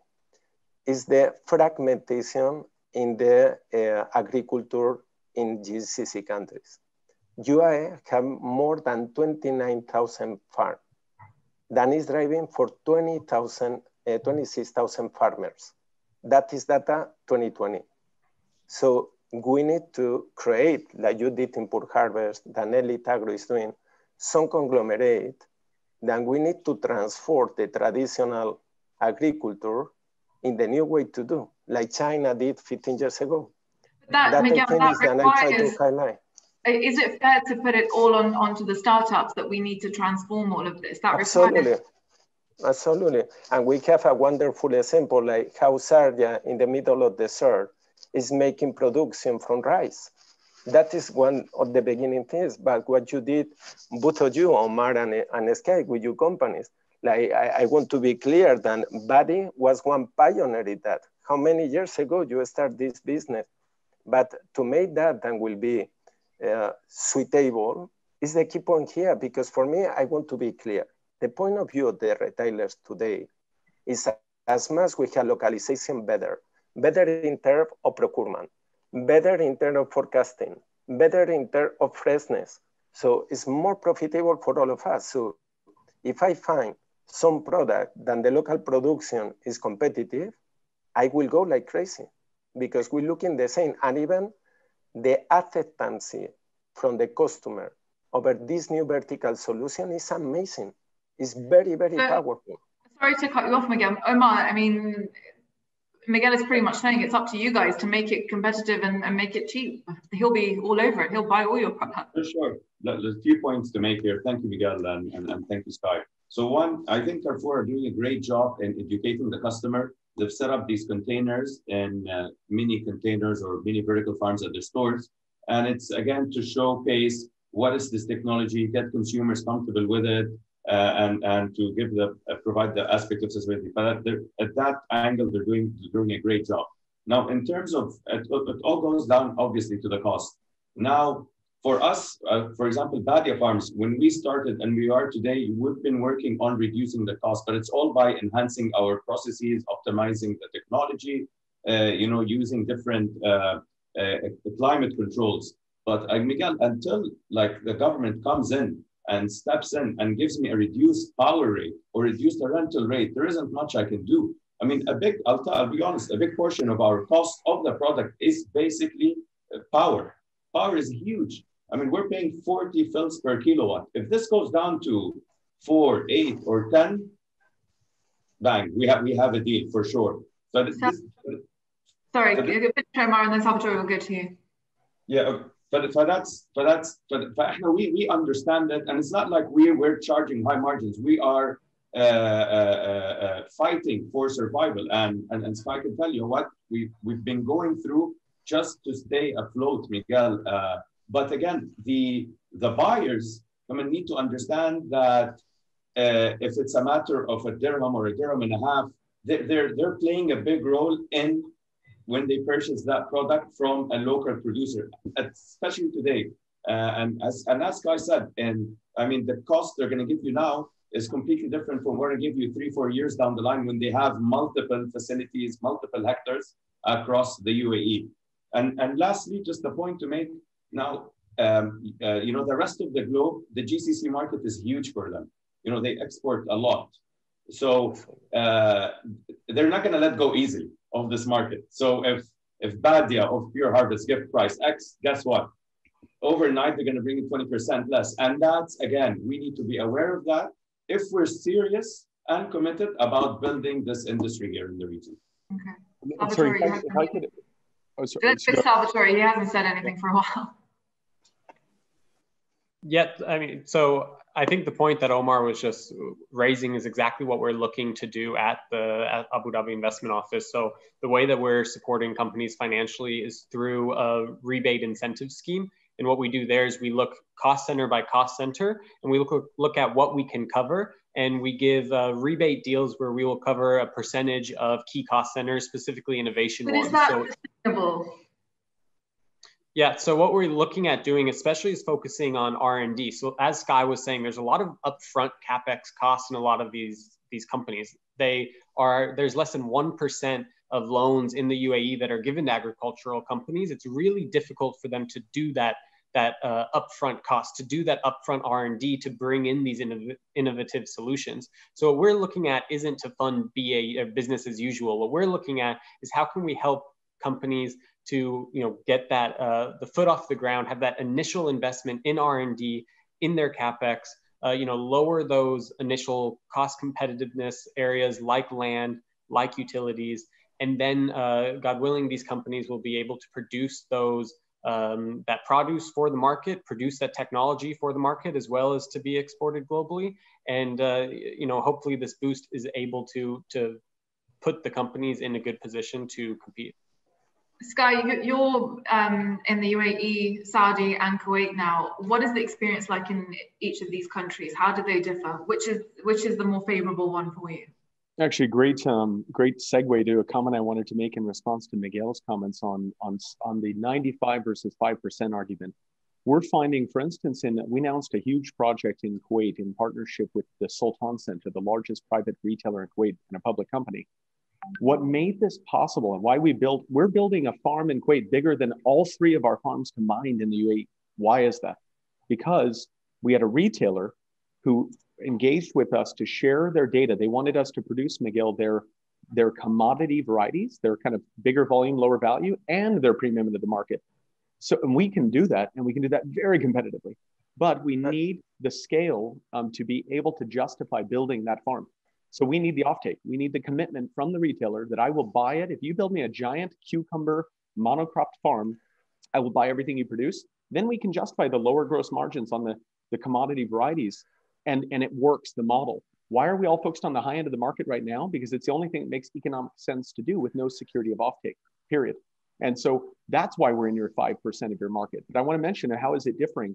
Is the fragmentation in the uh, agriculture in GCC countries. UAE have more than 29,000 farms. That is driving for 20,000, uh, 26,000 farmers. That is data 2020. So we need to create, like you did in Pure Harvest, that Elite Agro is doing, some conglomerate, then we need to transform the traditional agriculture in the new way to do, like China did 15 years ago. That, that Miguel, that requires, is it fair to put it all on onto the startups that we need to transform all of this? That Absolutely. Requires... Absolutely. And we have a wonderful example like how Sardia in the middle of the desert is making production from rice. That is one of the beginning things. But what you did, both of you, Omar and, and Sky, with your companies, like I, I want to be clear that Badia was one pioneer in that. How many years ago you start this business? But to make that then will be uh, suitable is the key point here because for me, I want to be clear. The point of view of the retailers today is as much we have localization better, better in terms of procurement, better in terms of forecasting, better in terms of freshness. So it's more profitable for all of us. So if I find some product than the local production is competitive, I will go like crazy because we're looking the same. And even the acceptance from the customer over this new vertical solution is amazing. It's very, very uh, powerful. Sorry to cut you off, again. Omar, I mean, Miguel is pretty much saying it's up to you guys to make it competitive and, and make it cheap. He'll be all over it. He'll buy all your products. For sure. There's a few points to make here. Thank you, Miguel, and, and, and thank you, Sky. So one, I think Carrefour are doing a great job in educating the customer. They've set up these containers and uh, mini containers or mini vertical farms at their stores. And it's again to showcase what is this technology, get consumers comfortable with it, and and to give the uh, provide the aspect of accessibility. But at, at, that angle, they're doing they're doing a great job. Now, in terms of it, it all goes down obviously to the cost. Now, for us, uh, for example, Badia Farms, when we started and we are today, we've been working on reducing the cost, but it's all by enhancing our processes, optimizing the technology, uh, you know, using different uh, uh climate controls. But uh, Miguel, until like the government comes in and steps in and gives me a reduced power rate or reduced the rental rate, there isn't much I can do. I mean, a big, I'll, I'll be honest, a big portion of our cost of the product is basically uh, power. Power is huge. I mean, we're paying 40 fils per kilowatt. If this goes down to four, eight, or 10, bang, we have we have a deal for sure. So this, Sorry, this, Omar, and then Salvatore will go to you. Yeah, but for that's for, for we we understand it, and it's not like we we're charging high margins. We are uh, uh, uh, fighting for survival, and and and so I can tell you what we we've been going through just to stay afloat, Miguel. Uh, but again, the the buyers I mean, need to understand that uh, if it's a matter of a dirham or a dirham and a half, they're, they're playing a big role in when they purchase that product from a local producer, especially today. Uh, and as and as Sky said, and I mean the cost they're going to give you now is completely different from what they give you three, four years down the line when they have multiple facilities, multiple hectares across the UAE. And and lastly, just the point to make now, um, uh, you know, the rest of the globe, the GCC market is huge for them. You know, they export a lot. So uh, they're not going to let go easily of this market. So if if Badia of Pure Harvest gift price X, guess what? Overnight, they're going to bring it 20% less. And that's, again, we need to be aware of that if we're serious and committed about building this industry here in the region. Okay. Sorry, if I, if I could, oh, sorry, Let's Salvatore. He hasn't said anything for a while. Yet, I mean, so I think the point that Omar was just raising is exactly what we're looking to do at the at Abu Dhabi Investment Office. So the way that we're supporting companies financially is through a rebate incentive scheme. And what we do there is we look cost center by cost center, and we look look at what we can cover, and we give uh, rebate deals where we will cover a percentage of key cost centers, specifically innovation. But is that so, sustainable? Yeah, so what we're looking at doing, especially, is focusing on R and D. So as Sky was saying, there's a lot of upfront capex costs in a lot of these these companies. They are there's less than one percent of loans in the UAE that are given to agricultural companies. It's really difficult for them to do that that uh, upfront cost to do that upfront r&d to bring in these innov- innovative solutions so what we're looking at isn't to fund ba uh, business as usual what we're looking at is how can we help companies to you know get that uh, the foot off the ground, have that initial investment in R and D in their capex. Uh, you know, lower those initial cost competitiveness areas like land, like utilities, and then, uh, God willing, these companies will be able to produce those um, that produce for the market, produce that technology for the market, as well as to be exported globally. And uh, you know, hopefully, this boost is able to to put the companies in a good position to compete. Sky, you're um, in the UAE, Saudi, and Kuwait now. What is the experience like in each of these countries? How do they differ? Which is which is the more favorable one for you? Actually, great, um, great segue to a comment I wanted to make in response to Miguel's comments on on on the 95 versus five percent argument. We're finding, for instance, in we announced a huge project in Kuwait in partnership with the Sultan Center, the largest private retailer in Kuwait and a public company what made this possible and why we built, we're building a farm in Kuwait bigger than all three of our farms combined in the UAE. Why is that? Because we had a retailer who engaged with us to share their data. They wanted us to produce, Miguel, their, their commodity varieties, their kind of bigger volume, lower value, and their premium into the market. So, and we can do that, and we can do that very competitively. But we need the scale um, to be able to justify building that farm. So we need the offtake. We need the commitment from the retailer that I will buy it. If you build me a giant cucumber monocropped farm, I will buy everything you produce. Then we can justify the lower gross margins on the, the commodity varieties and, and it works the model. Why are we all focused on the high end of the market right now? Because it's the only thing that makes economic sense to do with no security of offtake, period. And so that's why we're in your 5% of your market. But I want to mention how is it differing?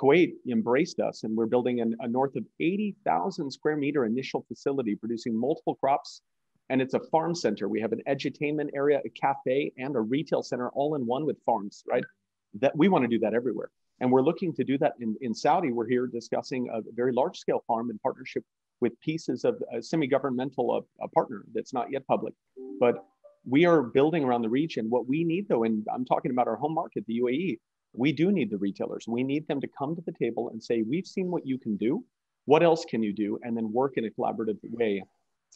Kuwait embraced us, and we're building an, a north of 80,000 square meter initial facility producing multiple crops. And it's a farm center. We have an edutainment area, a cafe, and a retail center all in one with farms, right? That we want to do that everywhere. And we're looking to do that in, in Saudi. We're here discussing a very large scale farm in partnership with pieces of a semi governmental uh, partner that's not yet public. But we are building around the region. What we need, though, and I'm talking about our home market, the UAE, we do need the retailers. We need them to come to the table and say, we've seen what you can do. What else can you do? And then work in a collaborative way.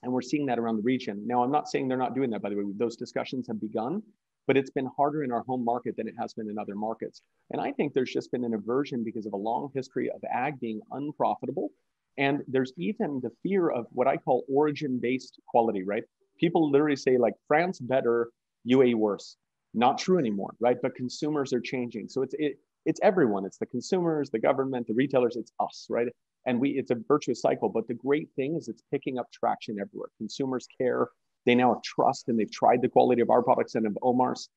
And we're seeing that around the region. Now, I'm not saying they're not doing that, by the way. Those discussions have begun, but it's been harder in our home market than it has been in other markets. And I think there's just been an aversion because of a long history of ag being unprofitable. And there's even the fear of what I call origin based quality, right? People literally say, like, France better, UAE worse not true anymore, right? But consumers are changing. So it's it, it's everyone. It's the consumers, the government, the retailers. It's us, right? And we it's a virtuous cycle. But the great thing is it's picking up traction everywhere. Consumers care. They now have trust, and they've tried the quality of our products and of Omar's.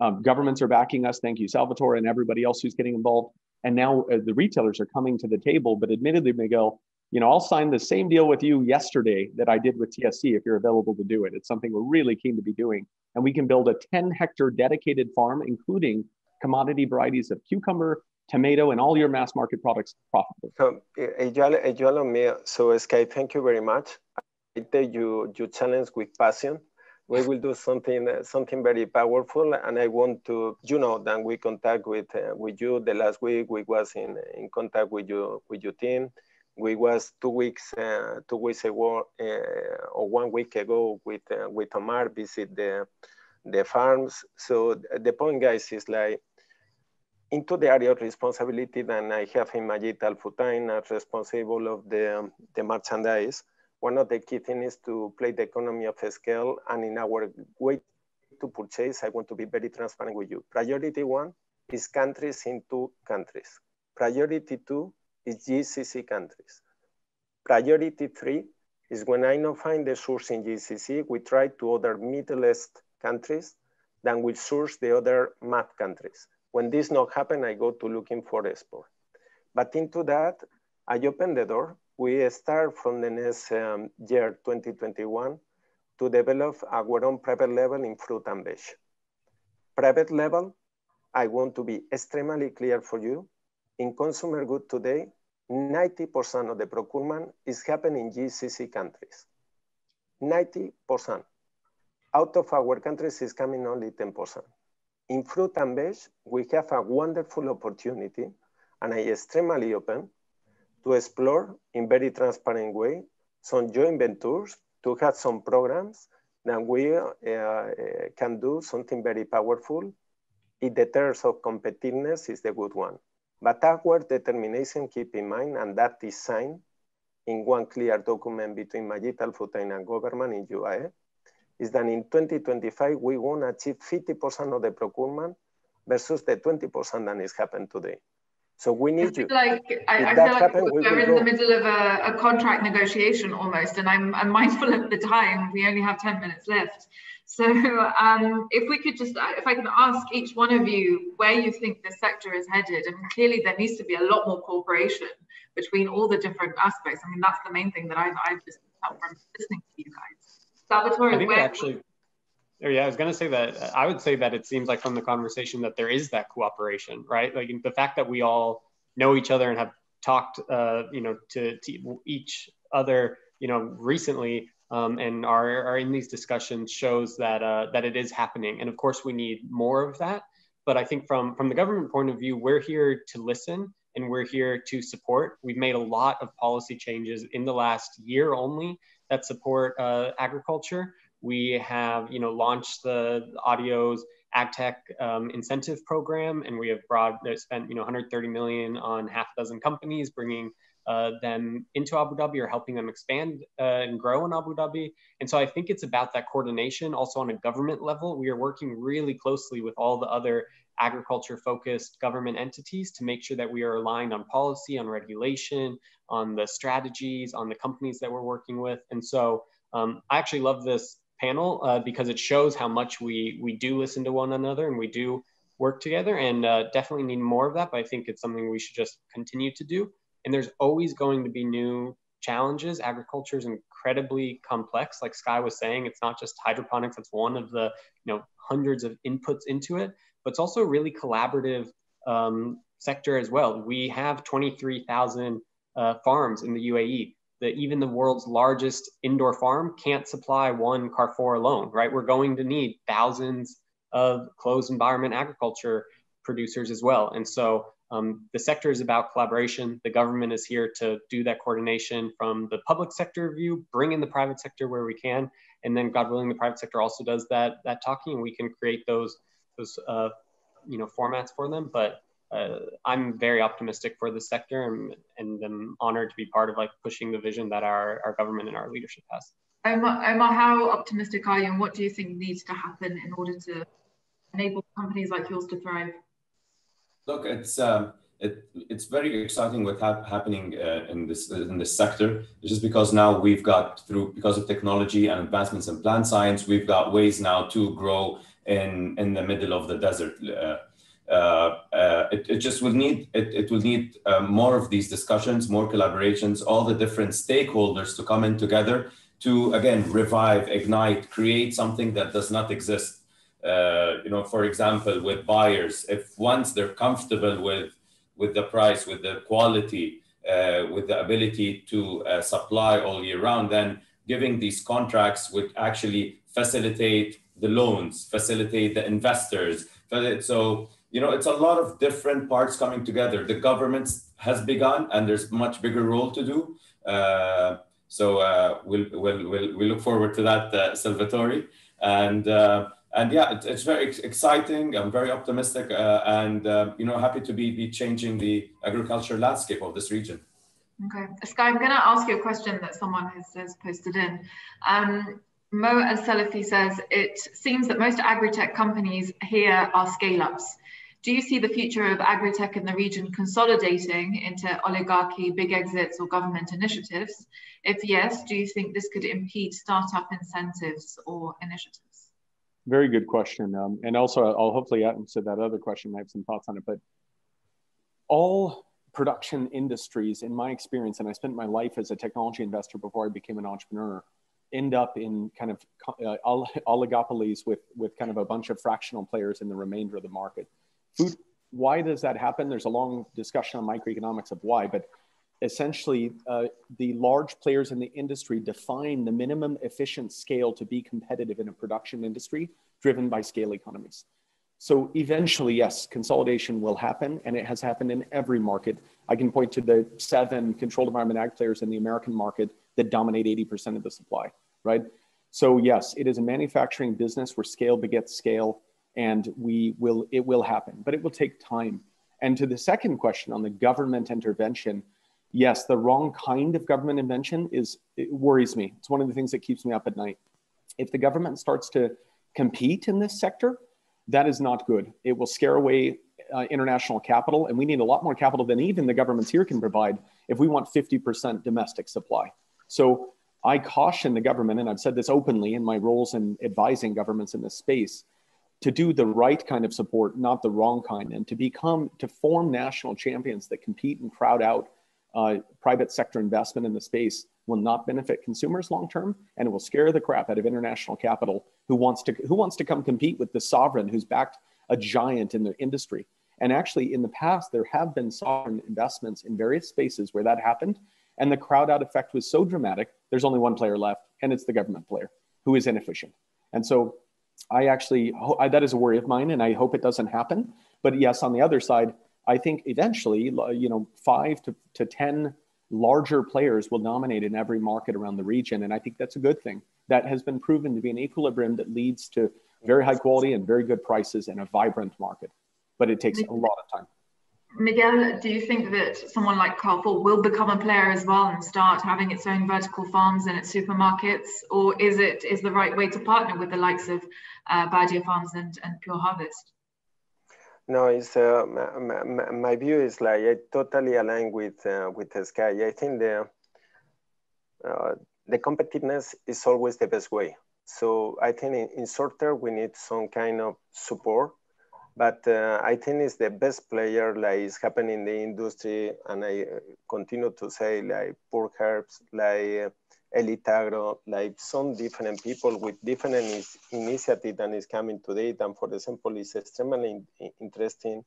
Um, governments are backing us. Thank you, Salvatore, and everybody else who's getting involved. And now uh, the retailers are coming to the table. But admittedly, Miguel, you know, I'll sign the same deal with you yesterday that I did with TSC if you're available to do it. It's something we're really keen to be doing and we can build a 10 hectare dedicated farm, including commodity varieties of cucumber, tomato, and all your mass market products profitably. So, eh, eh, Ejualo eh, me, so Sky, thank you very much. I take you, you challenge with passion. We will do something something very powerful, and I want to, you know, that we contact with uh, with you. The last week we was in in contact with you with your team we was two weeks uh, two weeks ago uh, or one week ago with uh, with Omar visit the the farms. So the point, guys, is like into the area of responsibility that I have in Majid Al Futtaim as responsible of the the merchandise. One of the key things is to play the economy of scale, and in our way to purchase, I want to be very transparent with you. Priority one is countries into countries. Priority two is GCC countries. Priority three is when I don't find the source in GCC, we try to other Middle East countries, then we source the other MAP countries. When this not happen, I go to looking for export. But into that, I open the door. We start from the next um, year, 2021, to develop our own private level in fruit and veg. Private level I want to be extremely clear for you. In consumer goods today, 90% of the procurement is happening in GCC countries. 90%. Out of our countries is coming only 10%. In fruit and veg, we have a wonderful opportunity and I extremely open to explore in very transparent way some joint ventures to have some programs that we uh, uh, can do something very powerful in the terms of competitiveness is the good one. But our determination, keep in mind, and that is signed in one clear document between Majid Al Futtaim and government in UAE, is that in 2025, we want to achieve 50% of the procurement versus the 20% that is happened today. So we need you. Like I, I feel like happen, we're we in go. the middle of a, a, contract negotiation almost, and I'm, I'm mindful of the time. We only have 10 minutes left. So um, if we could just, if I can ask each one of you where you think the sector is headed, and clearly there needs to be a lot more cooperation between all the different aspects. I mean, that's the main thing that I've, I've just felt from listening to you guys. Salvatore, I think where, actually, Yeah, I was going to say that I would say that it seems like from the conversation that there is that cooperation, right? Like the fact that we all know each other and have talked, uh, you know, to, to each other, you know, recently um, and are, are in these discussions shows that uh, that it is happening. And of course, we need more of that. But I think from from the government point of view, we're here to listen and we're here to support. We've made a lot of policy changes in the last year only that support uh, agriculture. We have, you know, launched the ADIO's AgTech um, incentive program, and we have brought uh, spent, you know, 130 million on half a dozen companies, bringing uh, them into Abu Dhabi or helping them expand uh, and grow in Abu Dhabi. And so I think it's about that coordination. Also on a government level, we are working really closely with all the other agriculture focused government entities to make sure that we are aligned on policy, on regulation, on the strategies, on the companies that we're working with. And so um, I actually love this panel uh, because it shows how much we we do listen to one another and we do work together. And uh, definitely need more of that but i think it's something we should just continue to do. And there's always going to be new challenges. Agriculture is incredibly complex. Like sky was saying it's not just hydroponics that's one of the you know hundreds of inputs into it but it's also a really collaborative um, sector as well. We have 23000 uh, farms in the uae that even the world's largest indoor farm can't supply one Carrefour alone, right? We're going to need thousands of closed environment agriculture producers as well. And so um, the sector is about collaboration. The government is here to do that coordination from the public sector view, bring in the private sector where we can, and then God willing, the private sector also does that that talking, and we can create those those uh, you know formats for them. But uh, I'm very optimistic for the sector and, and I'm honored to be part of like pushing the vision that our, our government and our leadership has. Omar, Omar, how optimistic are you and what do you think needs to happen in order to enable companies like yours to thrive? Look, it's um, it, it's very exciting what's ha- happening uh, in this in this sector. Just because now we've got through because of technology and advancements in plant science, we've got ways now to grow in in the middle of the desert. Uh, uh, it, it, just will need it, it will need uh, more of these discussions, more collaborations, all the different stakeholders to come in together to again revive, ignite, create something that does not exist. You know, for example, with buyers, if once they're comfortable with with the price, with the quality, uh, with the ability to uh, supply all year round, then giving these contracts would actually facilitate the loans, facilitate the investors. So you know, it's a lot of different parts coming together. The government has begun, and there's much bigger role to do. Uh, so uh, we'll, we'll, we'll, we look forward to that, uh, Salvatore. And, uh, and yeah, it, it's very exciting. I'm very optimistic uh, and, uh, you know, happy to be, be changing the agriculture landscape of this region. Okay, Sky, I'm going to ask you a question that someone has, has posted in. Um, Mo Al says, it seems that most agri-tech companies here are scale-ups. Do you see the future of agri-tech in the region consolidating into oligarchy, big exits, or government initiatives? If yes, do you think this could impede startup incentives or initiatives? Very good question. Um, and also, I'll hopefully answer that other question. I have some thoughts on it. But all production industries, in my experience, and I spent my life as a technology investor before I became an entrepreneur, end up in kind of uh, oligopolies with, with kind of a bunch of fractional players in the remainder of the market food. Why does that happen? There's a long discussion on microeconomics of why, but essentially uh, the large players in the industry define the minimum efficient scale to be competitive in a production industry driven by scale economies. So eventually, yes, consolidation will happen, and it has happened in every market. I can point to the seven controlled environment ag players in the American market that dominate 80% of the supply, right? So yes, it is a manufacturing business where scale begets scale, and we will it will happen, but it will take time. And to the second question on the government intervention, yes, the wrong kind of government intervention is it worries me. It's one of the things that keeps me up at night. If the government starts to compete in this sector, that is not good. It will scare away uh, international capital, and we need a lot more capital than even the governments here can provide if we want 50% domestic supply. So I caution the government, and I've said this openly in my roles in advising governments in this space, to do the right kind of support, not the wrong kind, and to become, to form national champions that compete and crowd out uh, private sector investment in the space will not benefit consumers long term, and it will scare the crap out of international capital who wants to who wants to come compete with the sovereign who's backed a giant in the industry. And actually, in the past, there have been sovereign investments in various spaces where that happened, and the crowd out effect was so dramatic. There's only one player left, and it's the government player who is inefficient. And so, I actually I, that is a worry of mine, and I hope it doesn't happen. But yes, on the other side, I think eventually, you know, five to, to 10 larger players will dominate in every market around the region. And I think that's a good thing. That has been proven to be an equilibrium that leads to very high quality and very good prices and a vibrant market. But it takes a lot of time. Miguel, do you think that someone like Carrefour will become a player as well and start having its own vertical farms and its supermarkets? Or is it is the right way to partner with the likes of uh, Badia Farms and, and Pure Harvest? No, it's uh, my, my, my, view is like I totally align with uh, with Sky. I think the uh, the competitiveness is always the best way. So I think in, in short term we need some kind of support, but uh, I think it's the best player like is happening in the industry, and I uh, continue to say like Pure Harvest, like uh, Elite Agro, like some different people with different is initiative that is coming today. And for example, it's extremely interesting.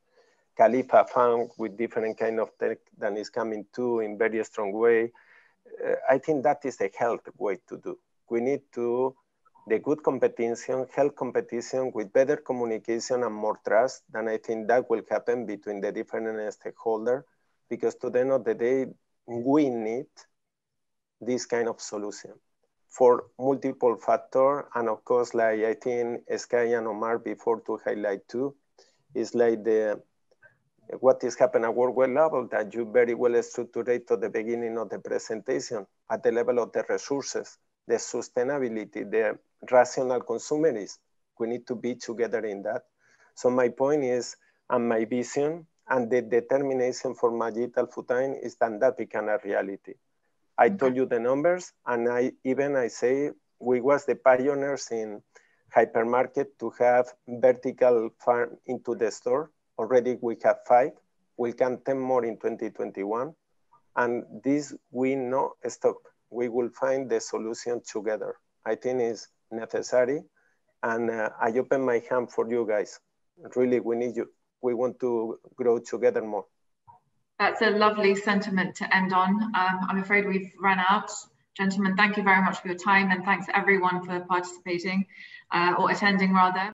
Khalifa Farm with different kind of tech that is coming too in very strong way. Uh, I think that is the health way to do. We need to the good competition, health competition with better communication and more trust. Then I think that will happen between the different stakeholders because to the end of the day, we need this kind of solution for multiple factor. And of course, like I think Sky and Omar before to highlight too, is like the what is happening at worldwide level that you very well structured at the beginning of the presentation at the level of the resources, the sustainability, the rational consumerism. We need to be together in that. So my point is, and my vision and the determination for Majid Al Futtaim is that that become a reality. I told you the numbers, and I even I say we was the pioneers in hypermarket to have vertical farm into the store. Already we have five. We can 10 more in 2021. And this we not stop. We will find the solution together. I think is necessary. And uh, I open my hand for you guys. Really, we need you. We want to grow together more. That's a lovely sentiment to end on. Um, I'm afraid we've run out. Gentlemen, thank you very much for your time and thanks everyone for participating uh, or attending rather.